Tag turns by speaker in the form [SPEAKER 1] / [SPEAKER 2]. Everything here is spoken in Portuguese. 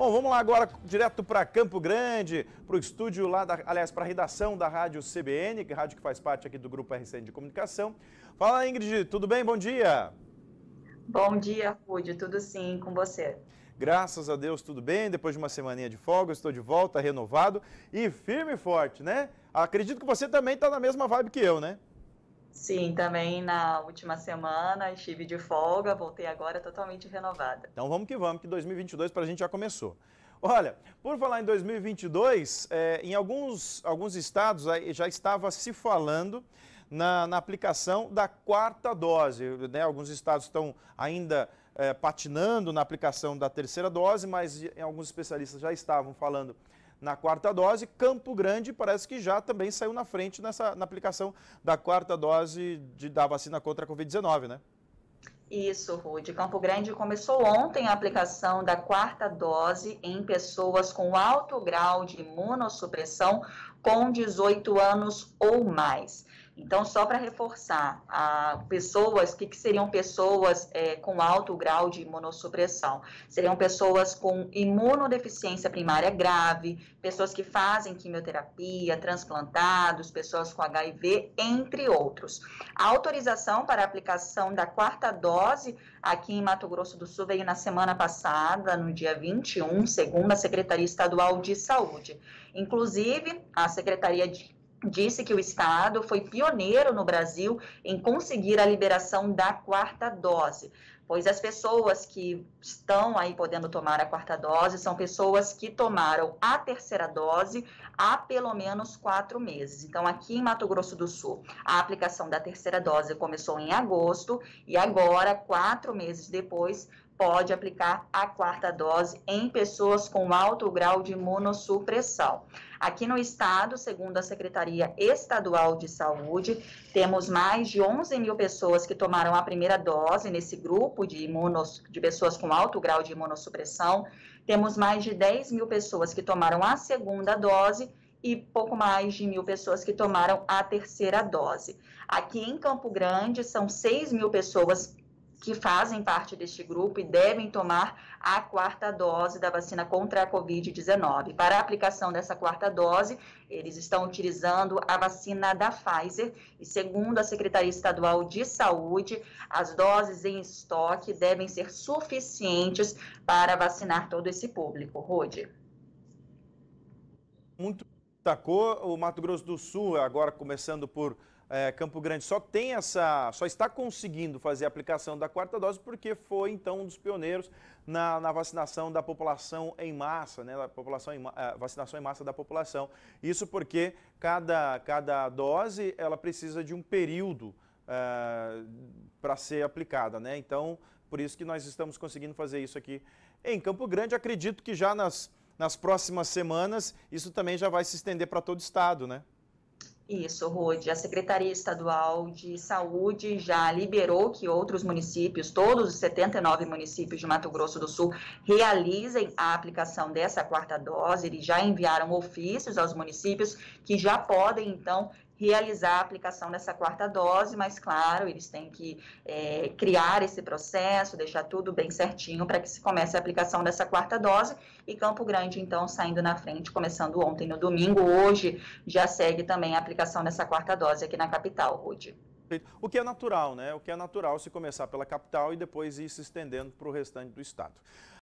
[SPEAKER 1] Bom, vamos lá agora direto para Campo Grande, para o estúdio lá, da, aliás, para a redação da Rádio CBN, que é a rádio que faz parte aqui do Grupo RCN de Comunicação. Fala, Ingrid, tudo bem? Bom dia.
[SPEAKER 2] Bom dia, Rude, tudo sim com você.
[SPEAKER 1] Graças a Deus, tudo bem. Depois de uma semaninha de folga, estou de volta, renovado e firme e forte, né? Acredito que você também está na mesma vibe que eu, né?
[SPEAKER 2] Sim, também na última semana estive de folga, voltei agora totalmente renovada.
[SPEAKER 1] Então vamos que vamos, que 2022 para a gente já começou. Olha, por falar em 2022, é, em alguns, alguns estados já estava se falando na, na aplicação da quarta dose. Né? Alguns estados estão ainda é, patinando na aplicação da terceira dose, mas alguns especialistas já estavam falando na quarta dose. Campo Grande parece que já também saiu na frente nessa, na aplicação da quarta dose de, da vacina contra a Covid-19, né?
[SPEAKER 2] Isso, Rude. Campo Grande começou ontem a aplicação da quarta dose em pessoas com alto grau de imunossupressão com 18 anos ou mais. Então, só para reforçar, a pessoas, o que, que, seriam pessoas é, com alto grau de imunossupressão? Seriam pessoas com imunodeficiência primária grave, pessoas que fazem quimioterapia, transplantados, pessoas com HIV, entre outros. A autorização para a aplicação da quarta dose aqui em Mato Grosso do Sul veio na semana passada, no dia 21, segundo a Secretaria Estadual de Saúde. Inclusive, a Secretaria de disse que o Estado foi pioneiro no Brasil em conseguir a liberação da quarta dose, pois as pessoas que estão aí podendo tomar a quarta dose são pessoas que tomaram a terceira dose há pelo menos quatro meses. Então, aqui em Mato Grosso do Sul, a aplicação da terceira dose começou em agosto e agora, quatro meses depois, pode aplicar a quarta dose em pessoas com alto grau de imunossupressão. Aqui no estado, segundo a Secretaria Estadual de Saúde, temos mais de 11 mil pessoas que tomaram a primeira dose nesse grupo de, imunos, de pessoas com alto grau de imunossupressão. Temos mais de 10 mil pessoas que tomaram a segunda dose e pouco mais de mil pessoas que tomaram a terceira dose. Aqui em Campo Grande, são 6 mil pessoas que fazem parte deste grupo e devem tomar a quarta dose da vacina contra a Covid-19. Para a aplicação dessa quarta dose, eles estão utilizando a vacina da Pfizer e, segundo a Secretaria Estadual de Saúde, as doses em estoque devem ser suficientes para vacinar todo esse público. Rode.
[SPEAKER 1] Muito destacou o Mato Grosso do Sul, agora começando por é, Campo Grande só tem essa, só está conseguindo fazer a aplicação da quarta dose porque foi então um dos pioneiros na, na vacinação da população em massa, né, população em, é, vacinação em massa da população. Isso porque cada, cada dose ela precisa de um período é, para ser aplicada, né? Então, por isso que nós estamos conseguindo fazer isso aqui em Campo Grande. Acredito que já nas, nas próximas semanas isso também já vai se estender para todo o estado, né?
[SPEAKER 2] Isso, Rude. A Secretaria Estadual de Saúde já liberou que outros municípios, todos os 79 municípios de Mato Grosso do Sul, realizem a aplicação dessa quarta dose. Eles já enviaram ofícios aos municípios que já podem, então, realizar a aplicação dessa quarta dose, mas claro, eles têm que é, criar esse processo, deixar tudo bem certinho para que se comece a aplicação dessa quarta dose. E Campo Grande, então, saindo na frente, começando ontem no domingo, hoje já segue também a aplicação dessa quarta dose aqui na capital, Rude.
[SPEAKER 1] O que é natural, né? O que é natural se começar pela capital e depois ir se estendendo para o restante do estado.